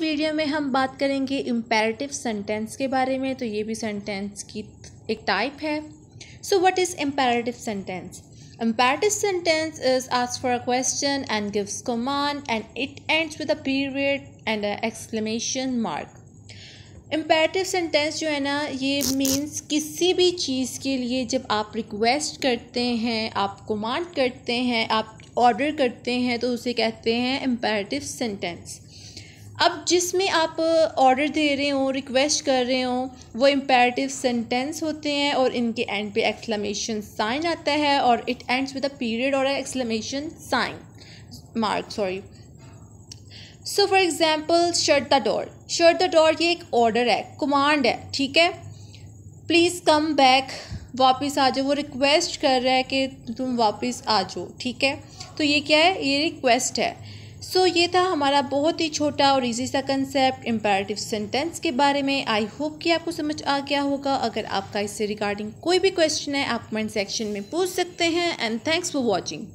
Video में हम बात करेंगे इम्पेरेटिव सेंटेंस के बारे में तो ये भी सेंटेंस की एक टाइप है। So what is imperative sentence Imperative sentence is asked for a question and gives command and it ends with a period and an exclamation mark. Imperative sentence जो है ना, ये मीन्स किसी भी चीज़ के लिए जब आप रिक्वेस्ट करते हैं, आप कमांड करते हैं, आप ऑर्डर करते हैं तो उसे कहते हैं इम्पेरेटिव सेंटेंस अब जिसमें आप ऑर्डर दे रहे हो रिक्वेस्ट कर रहे हो, वो इम्पेरेटिव सेंटेंस होते हैं और इनके एंड पे एक्सक्लेमेशन साइन आता है और it ends with a period और exclamation sign mark sorry so for example shut the door shut the door ये एक ऑर्डर है कमांड है, ठीक है? प्लीज़ कम बैक वापस आ जाओ। वो रिक्वेस्ट कर रहा है कि तुम वापस आ जाओ, ठीक है? तो ये क्या है? ये रिक्वेस्ट है। सो so, ये था हमारा बहुत ही छोटा और इजी सा कंसेप्ट इम्पेरेटिव सेंटेंस के बारे में। आई होप कि आपको समझ आ गया होगा। अगर आपका इससे रिगार्डिंग कोई भी क्वेश्चन है आप कमेंट सेक्शन में पूछ सकते हैं। And thanks for watching